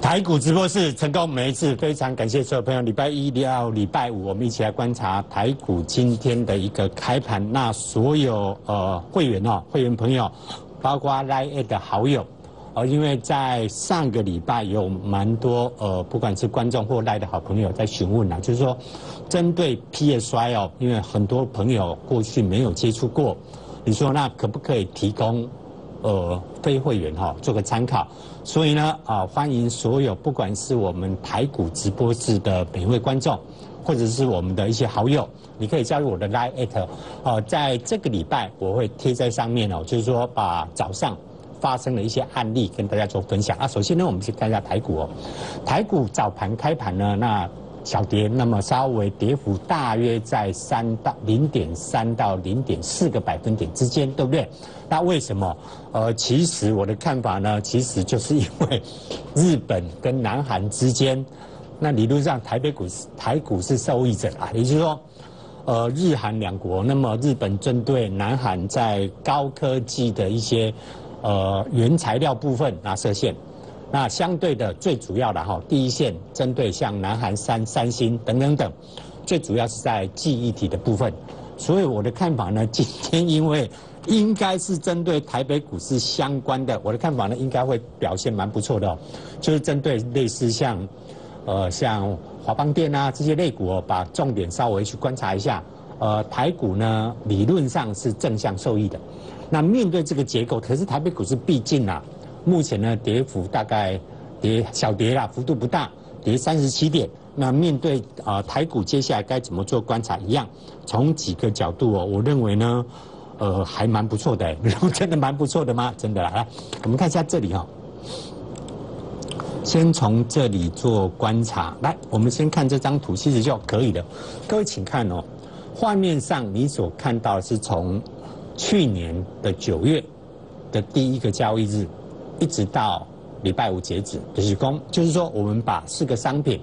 台股直播室成功每一次，非常感谢所有朋友。礼拜一到礼拜五，我们一起来观察台股今天的一个开盘。那所有呃会员哦，会员朋友，包括 Line 的好友，呃，因为在上个礼拜有蛮多呃，不管是观众或赖的好朋友在询问啊，就是说针对 PSY 哦，因为很多朋友过去没有接触过，你说那可不可以提供？呃，非会员哈，做个参考。所以呢，啊，欢迎所有不管是我们台股直播室的每一位观众，或者是我们的一些好友，你可以加入我的 Line at。哦，在这个礼拜我会贴在上面哦，就是说把早上发生了一些案例跟大家做分享。啊，首先呢，我们先看一下台股哦，台股早盘开盘呢，那。小跌，那么稍微跌幅大约在三到零点三到零点四个百分点之间，对不对？那为什么？呃，其实我的看法呢，其实就是因为日本跟南韩之间，那理论上台北股市台股是受益者啊，也就是说，呃，日韩两国，那么日本针对南韩在高科技的一些呃原材料部分啊射线。那相对的，最主要的哈，第一线针对像南韩三三星等等等，最主要是在记忆体的部分。所以我的看法呢，今天因为应该是针对台北股市相关的，我的看法呢，应该会表现蛮不错的哦，就是针对类似像，呃，像华邦电啊这些类股哦，把重点稍微去观察一下。呃，台股呢，理论上是正向受益的。那面对这个结构，可是台北股市毕竟啊。目前呢，跌幅大概跌小跌啦，幅度不大，跌三十七点。那面对啊台股接下来该怎么做观察？一样，从几个角度哦，我认为呢，呃，还蛮不错的。真的蛮不错的吗？真的来，我们看一下这里哈。先从这里做观察，来，我们先看这张图，其实就可以了。各位请看哦，画面上你所看到是从去年的九月的第一个交易日。一直到礼拜五截止，就是公，就是说我们把四个商品，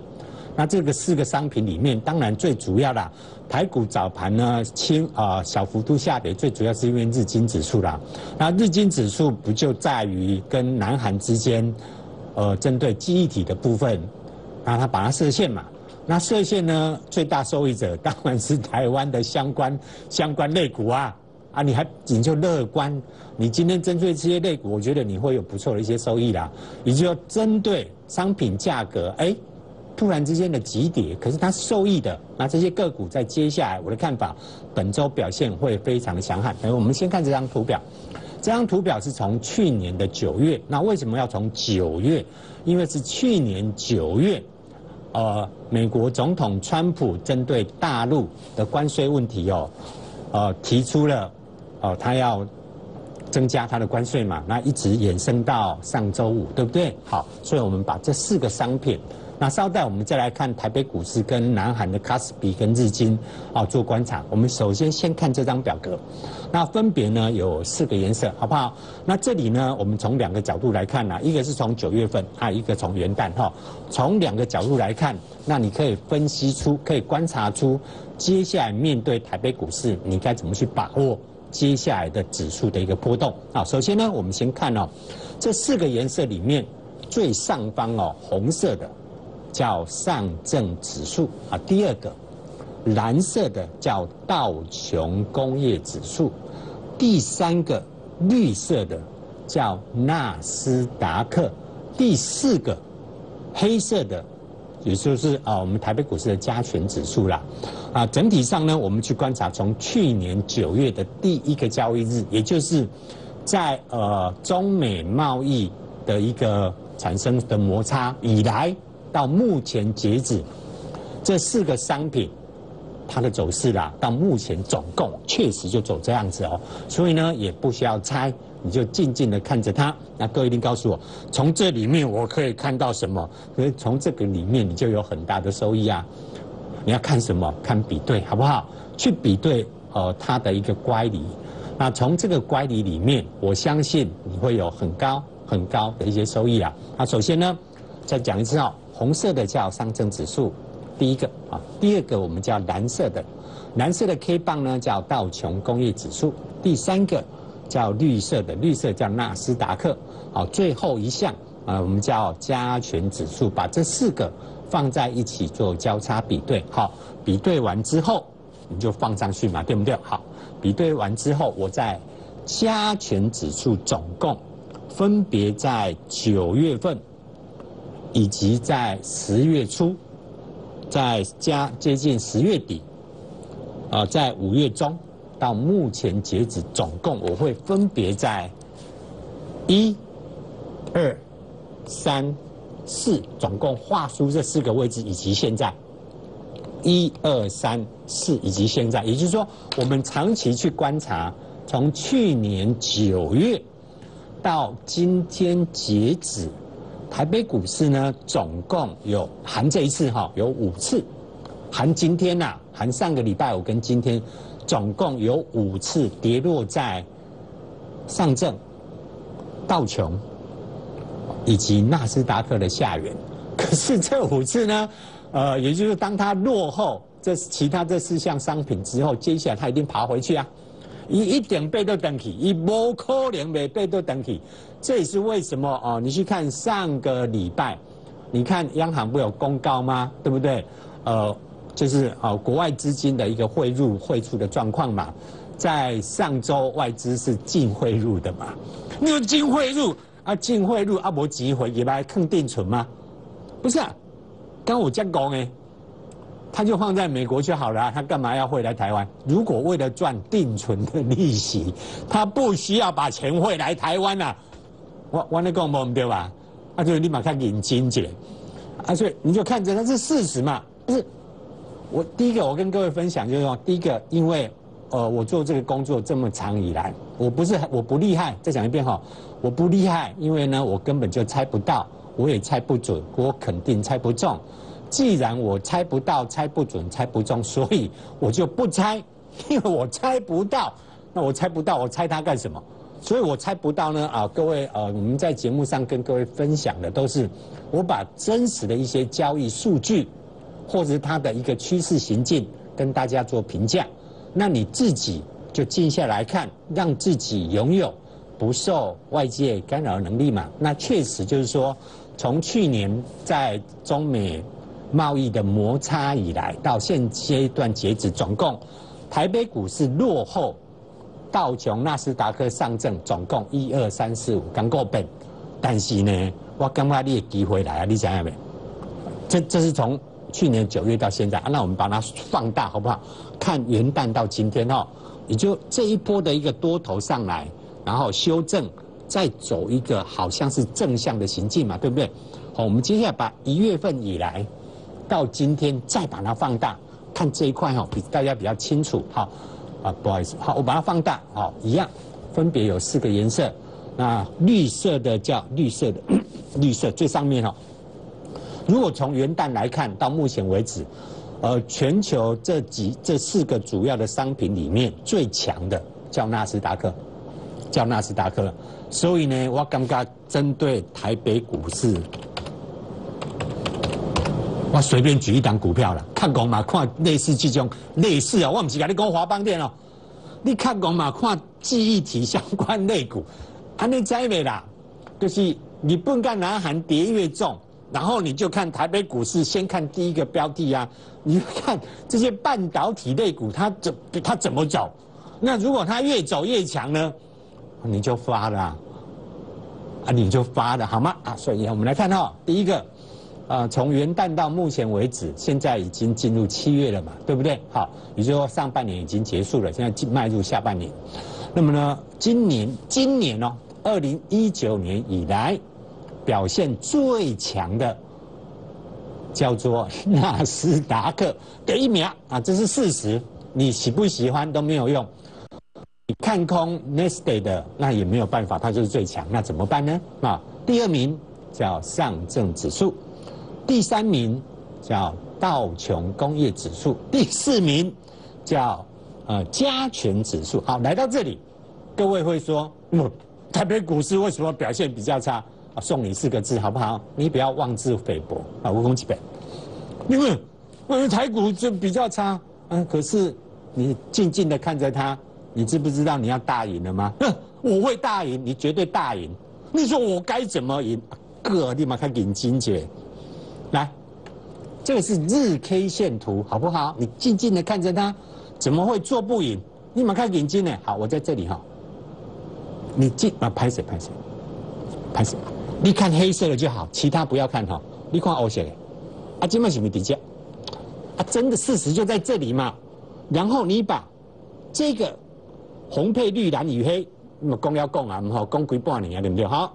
那这个四个商品里面，当然最主要的台股早盘呢轻啊小幅度下跌，最主要是因为日经指数啦。那日经指数不就在于跟南韩之间，呃，针对记忆体的部分，那它把它设限嘛。那设限呢，最大受益者当然是台湾的相关相关类股啊。啊，你还你就乐观？你今天针对这些类股，我觉得你会有不错的一些收益啦。也就是说，针对商品价格，哎，突然之间的急跌，可是它受益的，那这些个股在接下来，我的看法，本周表现会非常的强悍。等我们先看这张图表，这张图表是从去年的九月，那为什么要从九月？因为是去年九月，呃，美国总统川普针对大陆的关税问题哦，呃，提出了。哦，他要增加他的关税嘛？那一直延伸到上周五，对不对？好，所以我们把这四个商品，那稍待我们再来看台北股市跟南韩的卡斯比跟日经啊做观察。我们首先先看这张表格，那分别呢有四个颜色，好不好？那这里呢，我们从两个角度来看呢，一个是从九月份还有，一个从元旦哈，从两个角度来看，那你可以分析出，可以观察出接下来面对台北股市，你该怎么去把握？接下来的指数的一个波动。啊，首先呢，我们先看哦，这四个颜色里面最上方哦，红色的叫上证指数。啊，第二个蓝色的叫道琼工业指数，第三个绿色的叫纳斯达克，第四个黑色的。也就是啊，我们台北股市的加权指数啦，啊，整体上呢，我们去观察从去年九月的第一个交易日，也就是在呃中美贸易的一个产生的摩擦以来，到目前截止，这四个商品它的走势啦，到目前总共确实就走这样子哦，所以呢，也不需要猜。你就静静的看着它，那各位一定告诉我，从这里面我可以看到什么？所以从这个里面你就有很大的收益啊！你要看什么？看比对，好不好？去比对呃它的一个乖离，那从这个乖离里面，我相信你会有很高很高的一些收益啊！那首先呢，再讲一次哦，红色的叫上证指数，第一个啊，第二个我们叫蓝色的，蓝色的 K 棒呢叫道琼工业指数，第三个叫绿色的，绿色叫纳斯达克，好，最后一项啊，我们叫加权指数，把这四个放在一起做交叉比对，好，比对完之后你就放上去嘛，对不对？好，比对完之后，我在加权指数总共分别在九月份。以及在十月初，在加接近十月底，啊，在五月中到目前截止，总共我会分别在一、二、三、四，总共画出这四个位置，以及现在一二三四以及现在，也就是说，我们长期去观察，从去年九月到今天截止。台北股市呢，总共有含这一次哈，有五次，含今天呐，含上个礼拜五跟今天，总共有五次跌落在上证、道琼以及纳斯达克的下缘。可是这五次呢，呃，也就是当它落后这其他这四项商品之后，接下来它一定爬回去啊。一一点背都等起，一无可能没背都等起，这也是为什么哦？你去看上个礼拜，你看央行不有公告吗？对不对？呃，就是啊，国外资金的一个汇入汇出的状况嘛，在上周外资是净汇入的嘛？你有净汇入啊？净汇入啊？无机会也来坑定存吗？不是啊，刚我讲讲诶。他就放在美国就好了，他干嘛要汇来台湾？如果为了赚定存的利息，他不需要把钱汇来台湾呐。我我那讲不对吧？那就立马看引金姐，啊，所以你就看着它是事实嘛。不是，我第一个我跟各位分享就是说，第一个，因为呃，我做这个工作这么长以来，我不是我不厉害，再讲一遍哈，我不厉害，因为呢，我根本就猜不到，我也猜不准，我肯定猜不中。既然我猜不到、猜不准、猜不中，所以我就不猜，因为我猜不到。那我猜不到，我猜它干什么？所以我猜不到呢。啊，各位，呃，我们在节目上跟各位分享的都是我把真实的一些交易数据，或者是它的一个趋势行进，跟大家做评价。那你自己就静下来看，让自己拥有不受外界干扰能力嘛。那确实就是说，从去年在中美。贸易的摩擦以来，到现阶段截止，总共台北股市落后道琼、纳斯达克、上证，总共一二三四五刚够本。但是呢，我感觉你的机会来啊，你想想没？这这是从去年九月到现在，那我们把它放大好不好？看元旦到今天哦，也就这一波的一个多头上来，然后修正，再走一个好像是正向的行进嘛，对不对？好，我们接下来把一月份以来。到今天再把它放大，看这一块哈，比大家比较清楚。好，啊，不好意思，好，我把它放大，好，一样，分别有四个颜色。那绿色的叫绿色的，绿色最上面哈。如果从元旦来看到目前为止，呃，全球这几这四个主要的商品里面最强的叫纳斯达克，叫纳斯达克。所以呢，我刚刚针对台北股市。我随便举一档股票了，看讲嘛，看类似这种类似啊，我唔是跟你讲华邦电哦，你看讲嘛，看记忆体相关类股，安尼在未啦？就是你不干南韩跌越重，然后你就看台北股市，先看第一个标的啊，你看这些半导体类股，它怎它怎么走？那如果它越走越强呢，你就发了啊，你就发了好吗？啊，所以我们来看哈，第一个。啊，从元旦到目前为止，现在已经进入七月了嘛，对不对？好，也就是说上半年已经结束了，现在进迈入下半年。那么呢，今年今年哦，二零一九年以来表现最强的叫做纳斯达克第一名啊，这是事实。你喜不喜欢都没有用。你看空 Neste 的那也没有办法，它就是最强。那怎么办呢？啊，第二名叫上证指数。第三名叫道琼工业指数，第四名叫呃加权指数。好，来到这里，各位会说，嗯，台北股市为什么表现比较差？送你四个字好不好？你不要妄自菲薄啊！蜈蚣基本，因为嗯台股就比较差，嗯，可是你静静的看着它，你知不知道你要大赢了吗？我会大赢，你绝对大赢。你说我该怎么赢？个立马看眼睛姐，来，这个是日 K 线图好不好？你静静的看着它，怎么会做不赢？立马看眼睛呢？好，我在这里哈。你进啊，拍谁拍谁，拍谁？你看黑色的就好，其他不要看哈。你看欧写的，啊，今麦是咪底价？啊，真的事实就在这里嘛。然后你把这个红配绿，蓝与黑，那么公要供啊，唔好公鬼半年啊，对不对？好，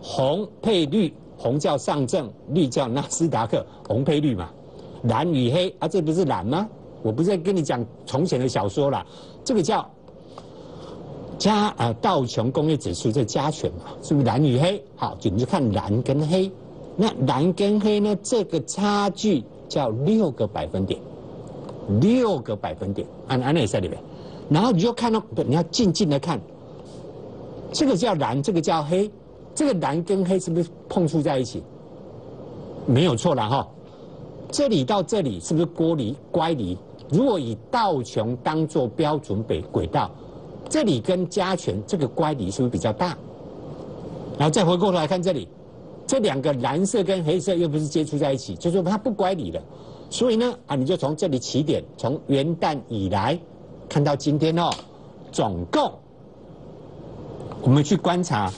红配绿，红叫上证，绿叫纳斯达克，红配绿嘛。蓝与黑啊，这不是蓝吗？我不是在跟你讲从前的小说啦，这个叫。加呃道琼工业指数这加权嘛，是不是蓝与黑？好，就你就看蓝跟黑。那蓝跟黑呢？这个差距叫六个百分点，六个百分点。按按那在里面，然后你就看到，不，你要静静的看。这个叫蓝，这个叫黑。这个蓝跟黑是不是碰触在一起？没有错了哈。这里到这里是不是乖离？乖离。如果以道琼当做标准北轨道。这里跟加权这个乖离是不是比较大？然后再回过头来看这里，这两个蓝色跟黑色又不是接触在一起，就说它不乖离了。所以呢，啊，你就从这里起点，从元旦以来看到今天哦，总共我们去观察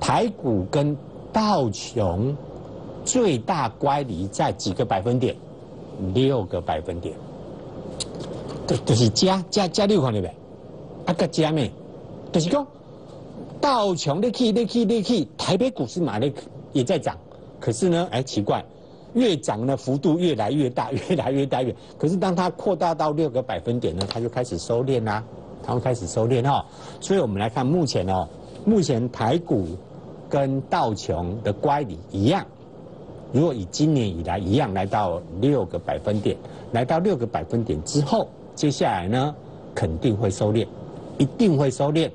台股跟道琼最大乖离在几个百分点？六个百分点，这就是加加加六块对不对？啊个加咩？就是讲道琼的去的去的去，台北股市嘛咧也在涨，可是呢，哎奇怪，越涨呢幅度越来越大，越来越大越。可是当它扩大到六个百分点呢，它就开始收敛啦，它会开始收敛哦。所以我们来看目前哦，目前台股跟道琼的乖离一样，如果以今年以来一样来到六个百分点，来到六个百分点之后，接下来呢肯定会收敛。一定会收敛，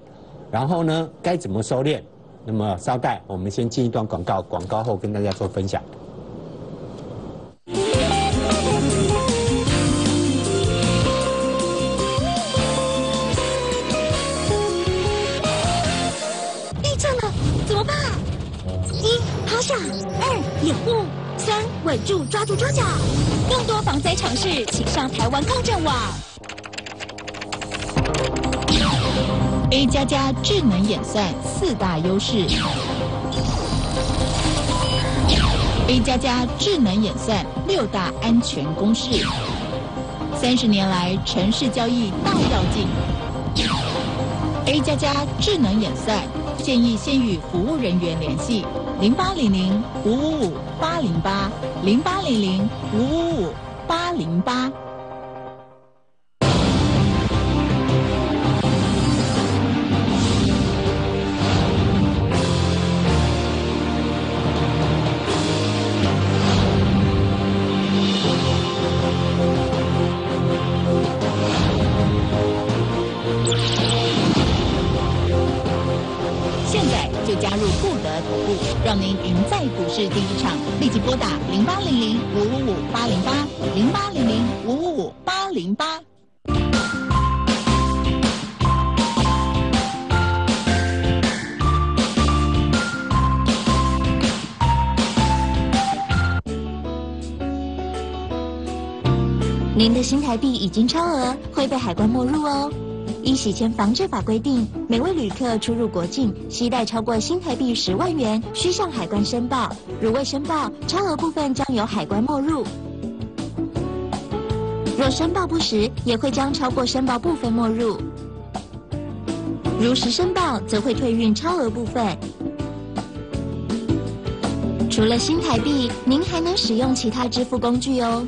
然后呢，该怎么收敛？那么稍待，我们先进一段广告，广告后跟大家做分享。地震了，怎么办？一趴下，二掩护，三稳住，抓住桌角。更多防灾常识，请上台湾抗震网。A 加加智能演算四大优势。A 加加智能演算六大安全公式。三十年来，城市交易大跃进。A 加加智能演算建议先与服务人员联系：零八零零五五五八零八零八零零五五五八零八。您的新台币已经超额，会被海关没入哦。依洗钱防治法规定，每位旅客出入国境，携带超过新台币十万元，需向海关申报。如未申报，超额部分将由海关没入；若申报不实，也会将超过申报部分没入。如实申报，则会退运超额部分。除了新台币，您还能使用其他支付工具哦。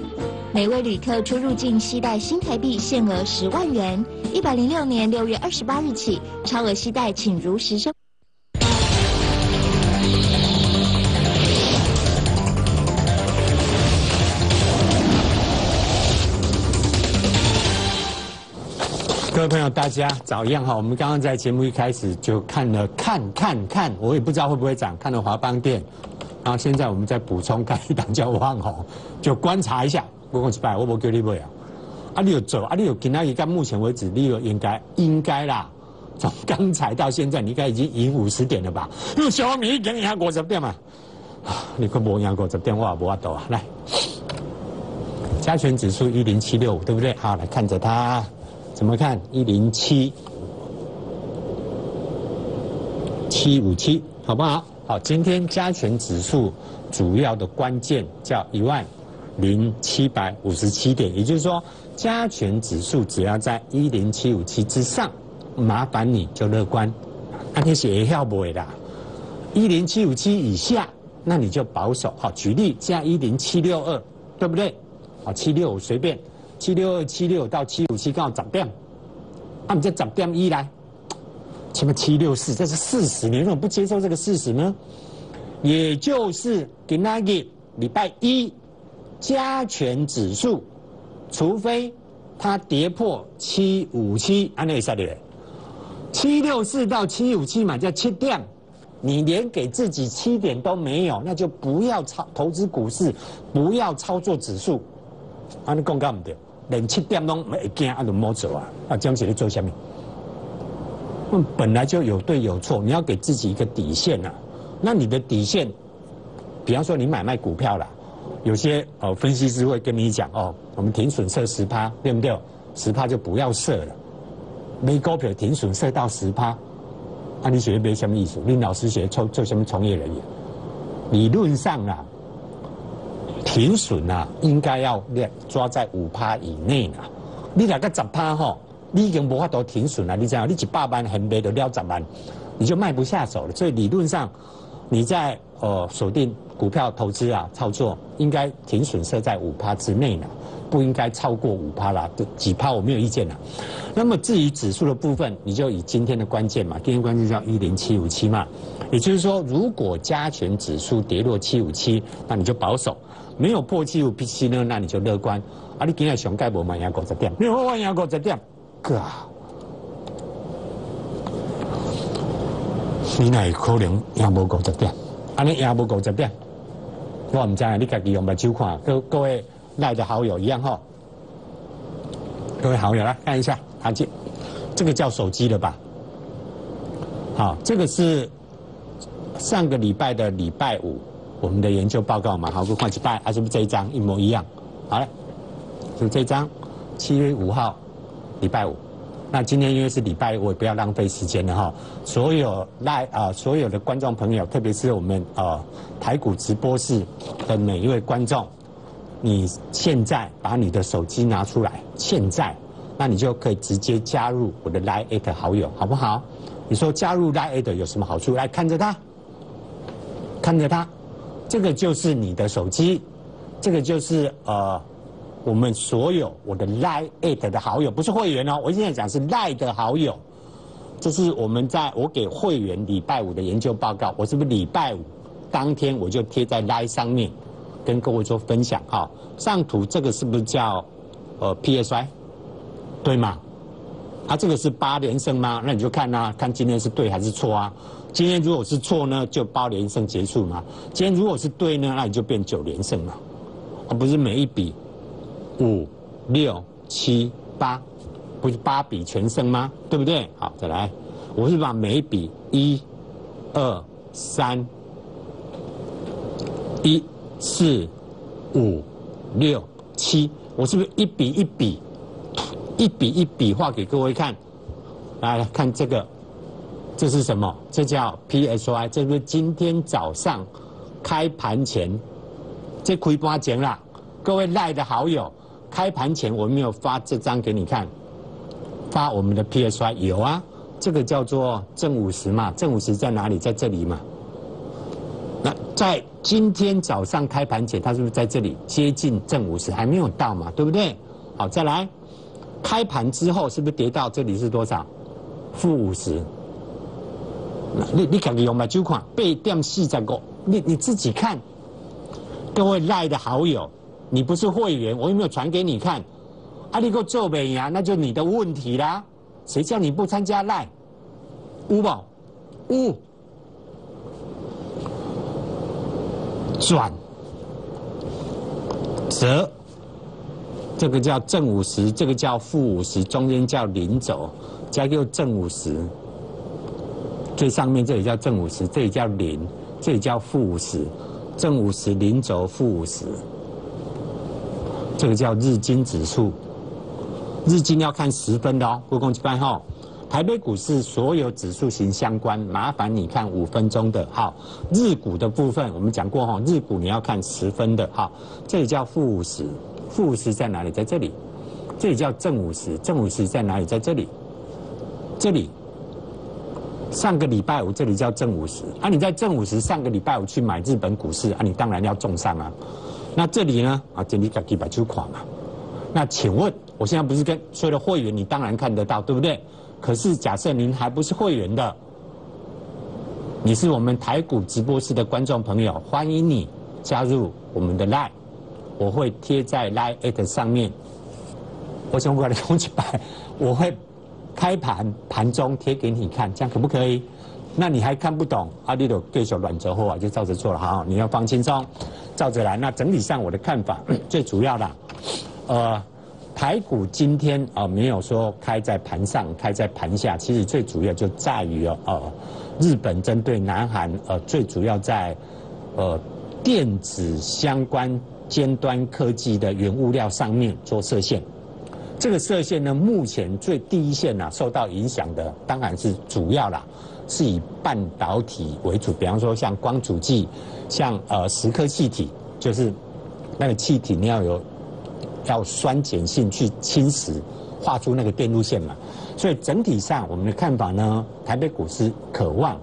每位旅客出入境携带新台币限额十万元。一百零六年六月二十八日起，超额携带请如实申。各位朋友，大家早一样哈。我们刚刚在节目一开始就看了看看看，我也不知道会不会涨，看了华邦店，然后现在我们再补充看一档叫万红，就观察一下。我讲一百，我不叫你买啊。啊，你有走啊？你有跟他一到目前为止，你有应该应该啦。从刚才到现在，你应该已经赢五十点了吧？因为小米已经赢五十点嘛。啊，你可无赢五十点，我也无法度啊。来，加权指数一零七六五，对不对？好，来看着它。怎么看？一零七七五七，好不好？好，今天加权指数主要的关键叫一万零七百五十七点，也就是说，加权指数只要在一零七五七之上，麻烦你就乐观。那你写要不会啦，一零七五七以下，那你就保守。好，举例加一零七六二，对不对？好，七六五随便。七六二七六到七五七刚好涨掉，那你再涨掉一来，前面七六四这是事实，你为什么不接受这个事实呢？也就是给那个礼拜一加权指数，除非它跌破七五七，安内啥的，七六四到七五七嘛叫七点，你连给自己七点都没有，那就不要操投资股市，不要操作指数，安尼讲干唔对。连七点钟会惊，啊，就摸走啊！啊，江姐你做下面，本来就有对有错，你要给自己一个底线呐。那你的底线，比方说你买卖股票啦，有些哦分析师会跟你讲哦，我们停损设十趴，对不对？十趴就不要设了。没股票停损设到十趴，啊，你学没什么意思？你老师学做做什么从业人员？理论上啊。停损啊，应该要抓在五趴以内啊。你两个十趴吼，你已经无法度停损了。你这样，你一百万很卖的了十万，你就卖不下手了。所以理论上，你在呃锁定股票投资啊操作，应该停损设在五趴之内呢，不应该超过五趴啦。几趴我没有意见了。那么至于指数的部分，你就以今天的关键嘛，今天关键叫一零七五七嘛。也就是说，如果加权指数跌落七五七，那你就保守。没有破七五七呢，那你就乐观。啊，你今日上盖无买廿五十点，你好买廿五十点，哥，你哪可能赢无五十点？啊，你赢无五十点？我唔知啊，你家己用目睭看。各各位赖的好友一样哈，各位好友来看一下，看这这个叫手机的吧？好，这个是上个礼拜的礼拜五。我们的研究报告嘛，好，我换几拜，啊，是不是这一张一模一样？好了，就这张，七月五号，礼拜五。那今天因为是礼拜，我也不要浪费时间了哈。所有来啊，所有的观众朋友，特别是我们呃台股直播室的每一位观众，你现在把你的手机拿出来，现在，那你就可以直接加入我的 Line 好友，好不好？你说加入 Line 有什么好处？来看着它，看着它。这个就是你的手机，这个就是呃，我们所有我的 Line at 的好友，不是会员哦，我现在讲是 Lie 的好友。这是我们在我给会员礼拜五的研究报告，我是不是礼拜五当天我就贴在 Lie 上面，跟各位做分享哈。上图这个是不是叫呃 PSY？对吗？啊，这个是八连胜吗？那你就看啊，看今天是对还是错啊？今天如果是错呢，就八连胜结束嘛。今天如果是对呢，那你就变九连胜了，而不是每一笔五六七八，不是八笔全胜吗？对不对？好，再来，我是把每一笔一、二、三、一、四、五、六、七，我是不是一笔一笔、一笔一笔画给各位看？来看这个。这是什么？这叫 PSY，这是今天早上开盘前，这亏八钱了。各位赖的好友，开盘前我没有发这张给你看，发我们的 PSY 有啊，这个叫做正五十嘛，正五十在哪里？在这里嘛。那在今天早上开盘前，它是不是在这里接近正五十？还没有到嘛，对不对？好，再来，开盘之后是不是跌到这里是多少？负五十。你你自己用买酒款八点四十五，你你自己看。各位赖的好友，你不是会员，我有没有传给你看？啊，你给我做美呀，那就你的问题啦。谁叫你不参加赖？乌宝，乌转折，这个叫正五十，这个叫负五十，中间叫零轴，加个正五十。最上面这里叫正五十，这里叫零，这里叫负五十，正五十零轴负五十。这个叫日经指数，日经要看十分的哦，国共一班哈。台北股市所有指数型相关，麻烦你看五分钟的。好，日股的部分我们讲过哈，日股你要看十分的。好，这里叫负五十，负五十在哪里？在这里。这里叫正五十，正五十在哪里？在这里。这里。上个礼拜五这里叫正五十，啊，你在正五十上个礼拜五去买日本股市，啊，你当然要中上啊。那这里呢？啊，这里可以把就垮嘛。那请问，我现在不是跟所有的会员，你当然看得到，对不对？可是假设您还不是会员的，你是我们台股直播室的观众朋友，欢迎你加入我们的 Line，我会贴在 Line at 上面。我想过来空几百，我会开盘盘中贴给你看，这样可不可以？那你还看不懂？阿弟的对手软折后啊，就照着做了好，你要放轻松。照着来，那整体上我的看法，最主要的，呃，台股今天啊没有说开在盘上，开在盘下，其实最主要就在于哦，日本针对南韩，呃，最主要在呃电子相关尖端科技的原物料上面做射线。这个射线呢，目前最第一线呢受到影响的，当然是主要啦。是以半导体为主，比方说像光阻剂，像呃蚀刻气体，就是那个气体你要有要酸碱性去侵蚀，画出那个电路线嘛。所以整体上我们的看法呢，台北股市渴望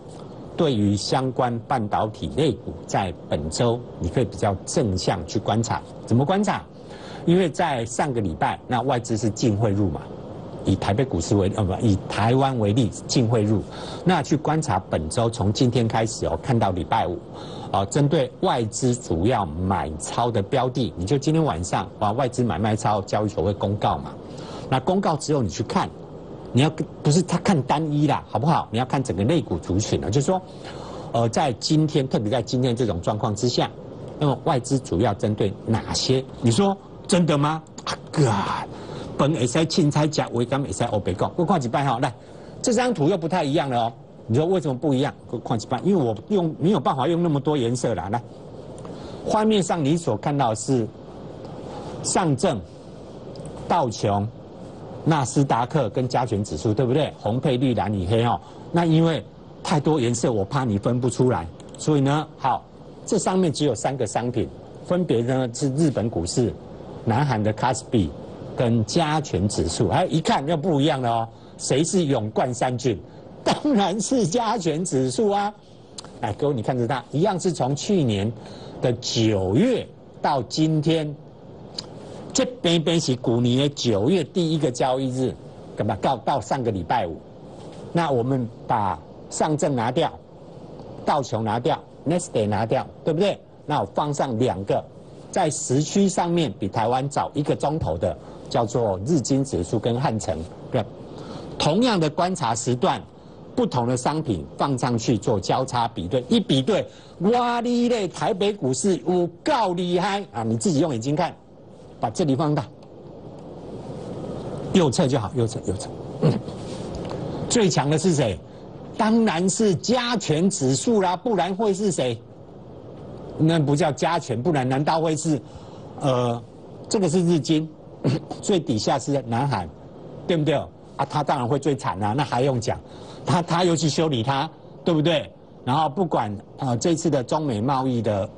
对于相关半导体类股，在本周你可以比较正向去观察。怎么观察？因为在上个礼拜，那外资是净汇入嘛。以台北股市为呃不以台湾为例，净汇入，那去观察本周从今天开始哦，看到礼拜五，哦，针对外资主要买超的标的，你就今天晚上啊，外资买卖超交易所会公告嘛，那公告之后你去看，你要不是他看单一啦，好不好？你要看整个内股族群了，就是说，呃，在今天特别在今天这种状况之下，那么外资主要针对哪些？你说真的吗？啊哥。本会使青菜加维甘会使欧北讲，我看几拜哈，来，这张图又不太一样了哦。你说为什么不一样？我看几拜，因为我用没有办法用那么多颜色了。来，画面上你所看到是上证、道琼、纳斯达克跟加权指数，对不对？红配绿蓝与黑哦。那因为太多颜色，我怕你分不出来，所以呢，好，这上面只有三个商品，分别呢是日本股市、南韩的 c 斯 s p 跟加权指数，哎，一看又不一样了哦。谁是勇冠三军？当然是加权指数啊！哎，各位，你看着它，一样是从去年的九月到今天，这边边是古年九月第一个交易日，干嘛？到到上个礼拜五，那我们把上证拿掉，道琼拿掉，Nestle 拿掉，对不对？那我放上两个，在时区上面比台湾早一个钟头的。叫做日经指数跟汉城，对，同样的观察时段，不同的商品放上去做交叉比对，一比对，哇哩嘞，台北股市有够厉害啊！你自己用眼睛看，把这里放大，右侧就好，右侧右侧，最强的是谁？当然是加权指数啦，不然会是谁？那不叫加权，不然难道会是？呃，这个是日经。最底下是南韩，对不对？啊，他当然会最惨啊，那还用讲？他他又去修理他，对不对？然后不管啊，这次的中美贸易的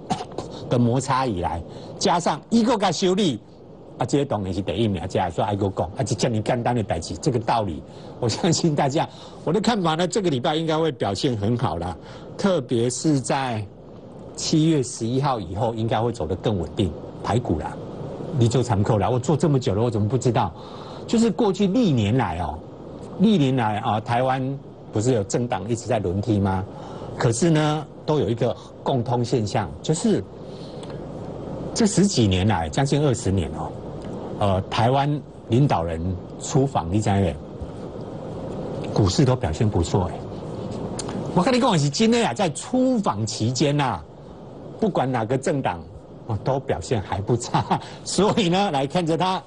的摩擦以来，加上一个个修理，啊，这些当然是第一名。接下来说爱国讲，啊，就叫你干单的代志，这个道理，我相信大家，我的看法呢，这个礼拜应该会表现很好了，特别是在七月十一号以后，应该会走得更稳定，排骨啦。你做常客了，我做这么久了，我怎么不知道？就是过去历年来哦，历年来啊，台湾不是有政党一直在轮替吗？可是呢，都有一个共通现象，就是这十几年来，将近二十年哦，呃，台湾领导人出访，你讲讲，股市都表现不错哎。我跟你讲是今天啊，在出访期间呐，不管哪个政党，哦都表现还不差。所以呢，来看着它，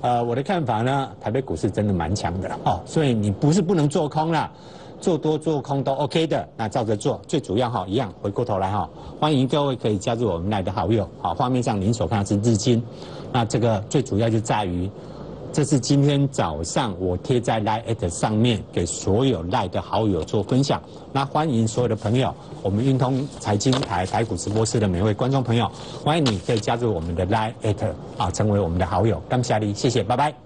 呃，我的看法呢，台北股市真的蛮强的哦。所以你不是不能做空啦。做多做空都 OK 的，那照着做。最主要哈，一样回过头来哈，欢迎各位可以加入我们来的好友。好，画面上您所看到是日经，那这个最主要就在于，这是今天早上我贴在赖 at 上面给所有 Line 的好友做分享。那欢迎所有的朋友，我们运通财经台台股直播室的每位观众朋友，欢迎你可以加入我们的赖 at 啊，成为我们的好友。感谢你，谢谢，拜拜。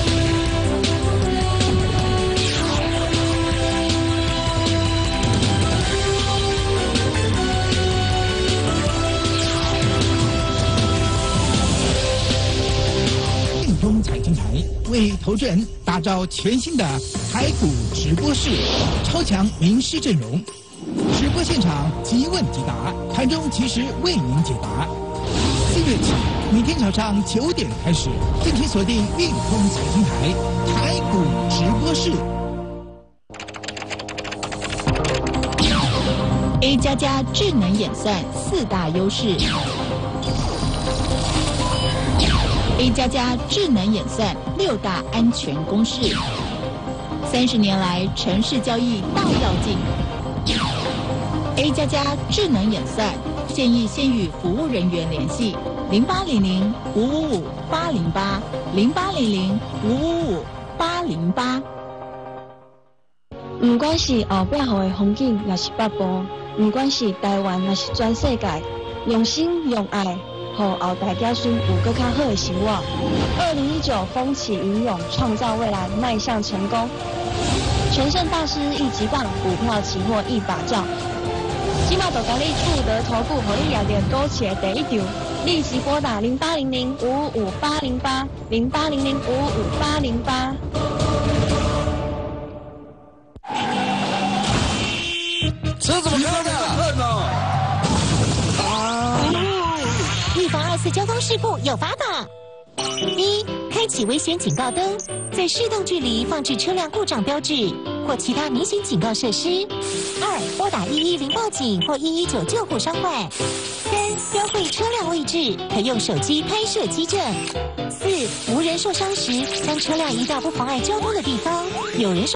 为投资人打造全新的台股直播室，超强名师阵容，直播现场即问即答，盘中及时为您解答。四月起，每天早上九点开始，敬请锁定运通财经台台股直播室。A 加加智能演算四大优势。A 加加智能演算六大安全公式，三十年来城市交易大跃进。A 加加智能演算建议先与服务人员联系：零八零零五五五八零八零八零零五五五八零八。不管是后背后的风景，也是北部；不管是台湾，也是全世界，用心用爱。后后代子孙有更较好的生活。二零一九风起云涌，创造未来，迈向成功。全胜大师一级棒，股票期货一把照。金马斗格力富德投顾合一亚点勾起第一场，立即拨打零八零零五五八零八零八零零五五八零八。车怎么开的？事故有罚款：一、开启危险警告灯，在适当距离放置车辆故障标志或其他明显警告设施；二、拨打一一零报警或一一九救护伤患；三、标会车辆位置，可用手机拍摄机证；四、无人受伤时，将车辆移到不妨碍交通的地方；有人。